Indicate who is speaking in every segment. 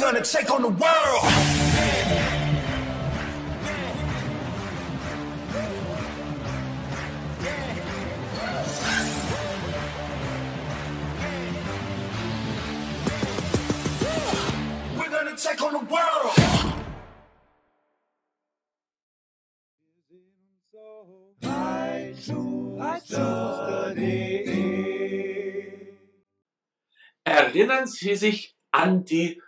Speaker 1: gonna take on the world. Take on the world.
Speaker 2: Erinnern Sie sich an die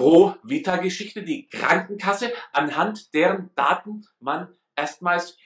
Speaker 2: Pro-Vita-Geschichte, die Krankenkasse, anhand deren Daten man erstmals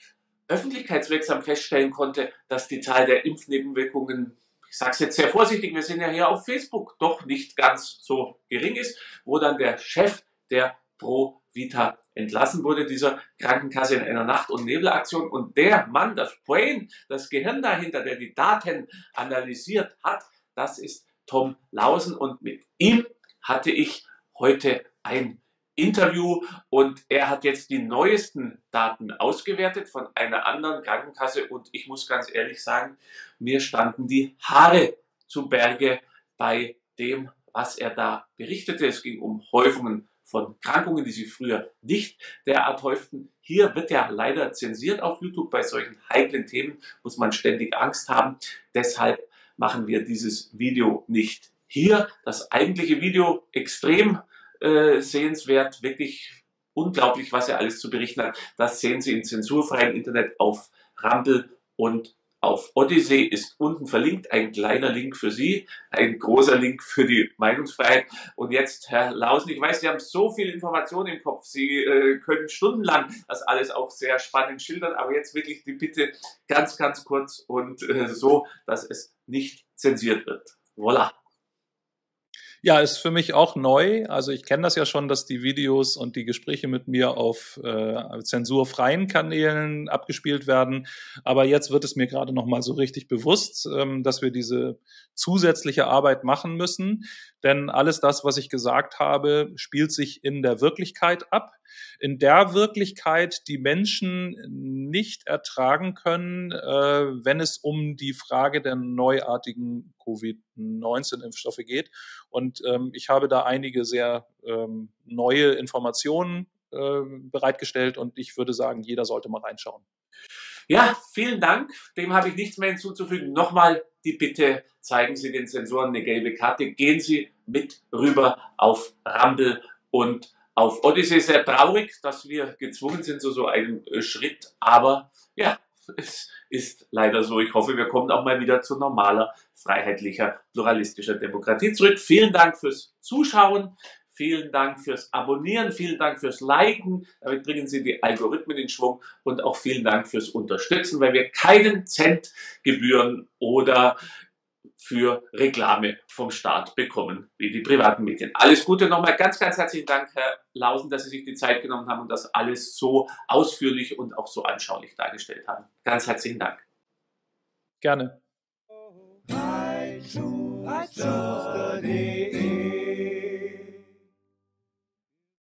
Speaker 2: öffentlichkeitswirksam feststellen konnte, dass die Zahl der Impfnebenwirkungen, ich sage es jetzt sehr vorsichtig, wir sind ja hier auf Facebook, doch nicht ganz so gering ist, wo dann der Chef der Pro-Vita entlassen wurde, dieser Krankenkasse in einer Nacht- und Nebelaktion. Und der Mann, das Brain, das Gehirn dahinter, der die Daten analysiert hat, das ist Tom Lausen. Und mit ihm hatte ich heute ein Interview und er hat jetzt die neuesten Daten ausgewertet von einer anderen Krankenkasse und ich muss ganz ehrlich sagen, mir standen die Haare zu Berge bei dem, was er da berichtete. Es ging um Häufungen von Krankungen, die sie früher nicht derart häuften. Hier wird ja leider zensiert auf YouTube. Bei solchen heiklen Themen muss man ständig Angst haben. Deshalb machen wir dieses Video nicht hier. Das eigentliche Video extrem äh, sehenswert, wirklich unglaublich, was er alles zu berichten hat. Das sehen Sie im zensurfreien Internet auf Rumble und auf Odyssey ist unten verlinkt ein kleiner Link für Sie, ein großer Link für die Meinungsfreiheit. Und jetzt, Herr Lausen, ich weiß, Sie haben so viel Information im Kopf. Sie äh, können stundenlang das alles auch sehr spannend schildern, aber jetzt wirklich die Bitte ganz, ganz kurz und äh, so, dass es nicht zensiert wird. Voilà.
Speaker 3: Ja, ist für mich auch neu. Also ich kenne das ja schon, dass die Videos und die Gespräche mit mir auf äh, zensurfreien Kanälen abgespielt werden. Aber jetzt wird es mir gerade noch mal so richtig bewusst, ähm, dass wir diese zusätzliche Arbeit machen müssen. Denn alles das, was ich gesagt habe, spielt sich in der Wirklichkeit ab. In der Wirklichkeit, die Menschen nicht ertragen können, äh, wenn es um die Frage der neuartigen Covid-19-Impfstoffe geht. Und ähm, ich habe da einige sehr ähm, neue Informationen äh, bereitgestellt und ich würde sagen, jeder sollte mal reinschauen.
Speaker 2: Ja, vielen Dank. Dem habe ich nichts mehr hinzuzufügen. Nochmal die Bitte, zeigen Sie den Sensoren eine gelbe Karte. Gehen Sie mit rüber auf Rumble und auf Odyssey. Sehr traurig, dass wir gezwungen sind zu so einem äh, Schritt. Aber ja, es ist leider so. Ich hoffe, wir kommen auch mal wieder zu normaler, freiheitlicher, pluralistischer Demokratie zurück. Vielen Dank fürs Zuschauen. Vielen Dank fürs Abonnieren, vielen Dank fürs Liken. Damit bringen Sie die Algorithmen in Schwung und auch vielen Dank fürs Unterstützen, weil wir keinen Cent Gebühren oder für Reklame vom Staat bekommen, wie die privaten Medien. Alles Gute nochmal. Ganz, ganz herzlichen Dank, Herr Lausen, dass Sie sich die Zeit genommen haben und das alles so ausführlich und auch so anschaulich dargestellt haben. Ganz herzlichen Dank.
Speaker 3: Gerne.
Speaker 1: I choose, I choose.